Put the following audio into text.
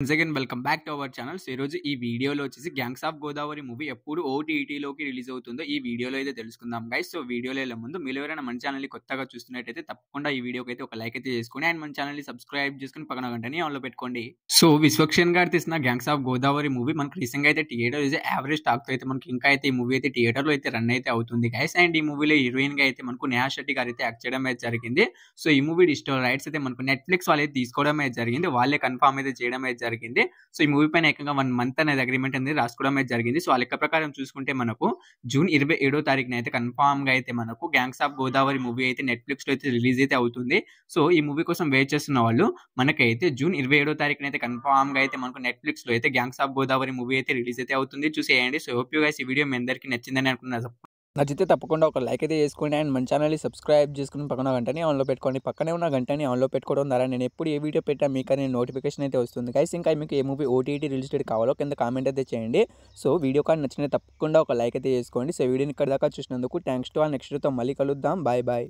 Once again welcome back to our channels ఈరోజు ఈ వీడియోలో వచ్చేసి 'గ్యాంగ్స్ ఆఫ్ గోదావరి' మూవీ ఎప్పుడు ఓటీటీలోకి రిలీజ్ అవుతుందో ఈ వీడియోలో అయితే తెలుసుకుందాం గైస్. సో, వీడియోలో వెళ్ళే ముందు మీరు ఎవరైనా మన ఛానల్‌ని కొత్తగా చూస్తున్నట్టయితే తప్పకుండా ఈ వీడియోకైతే ఒక లైక్ అయితే చేసుకుని అండ్ మన ఛానల్‌ని సబ్స్క్రైబ్ చేసుకొని పక్కన గంటని ఆన్‌లో పెట్టుకోండి. సో, విశ్వక్షన్ గారు తీసిన 'గ్యాంగ్స్ ఆఫ్ గోదావరి' మూవీ మనకు రీసెంట్‌గా అయితే థియేటర్ ఇస్ యావరేజ్ టాక్‌తో అయితే మనకి ఇంకా అయితే ఈ మూవీ అయితే థియేటర్‌లో అయితే రన్ అయితే అవుతుంది గైస్. అండ్ ఈ మూవీలో హీరోయిన్‌గా అయితే మనకు నేహా శెట్టి గారు అయితే యాక్ట్ చేయడం అయితే జరిగింది. సో, ఈ మూవీ డిజిటల్ రైట్స్ అయితే మనకు నెట్‌ఫ్లిక్స్ వాళ్ళైతే తీసుకోవడం అయితే జరిగింది. వాళ్ళే కన్ఫర్మ్ అయితే చేయడం అయితే జరిగింది. సో, ఈ మూవీ పైన ఏకంగా వన్ మంత్ అనేది అగ్రిమెంట్ అనేది రాసుకోవడం అయితే జరిగింది. సో, ఆ లెక్క ప్రకారం చూసుకుంటే మనకు జూన్ 27 తారీఖున అయితే కన్ఫామ్గా అయితే మనకు 'గ్యాంగ్స్ ఆఫ్ గోదావరి' మూవీ అయితే నెట్ఫ్లిక్స్లో అయితే రిలీజ్ అయితే అవుతుంది. సో, ఈ మూవీ కోసం వెయిట్ చేస్తున్న వాళ్ళు మనకైతే జూన్ 27 తారీఖున అయితే కన్ఫామ్గా అయితే మనకు నెట్ఫ్లిక్స్లో అయితే 'గ్యాంగ్స్ ఆఫ్ గోదావరి' మూవీ అయితే రిలీజ్ అయితే అవుతుంది. చూసేయండి. సో, హోప్ యూ గైస్ ఈ వీడియో మీ అందరికీ నచ్చిందని అనుకున్నా. నచ్చితే తప్పకుండా ఒక లైక్ అయితే చేసుకోండి. అండ్ మన ఛానల్‌ని సబ్స్క్రైబ్ చేసుకుని పక్కన గంటని ఆన్‌లో పెట్టుకోండి. పక్కనే ఉన్న గంటని ఆన్‌లో పెట్టుకోవడం ద్వారా నేను ఎప్పుడు ఏ వీడియో పెట్టినా మీకనే నోటిఫికేషన్ అయితే వస్తుంది గైస్. ఇంకా మీకు ఏ మూవీ ఓటీటీ రిలీజ్ డేట్ కావాలో కింద కామెంట్ అయితే చేయండి. సో, వీడియో కానీ నచ్చితే తప్పకుండా ఒక లైక్ అయితే చేసుకోండి. సో, వీడియోని ఇక్కడ దాకా చూసినందుకు థ్యాంక్స్ టు ఆ నెక్స్ట్తో మళ్ళీ కలుద్దాం. Bye bye.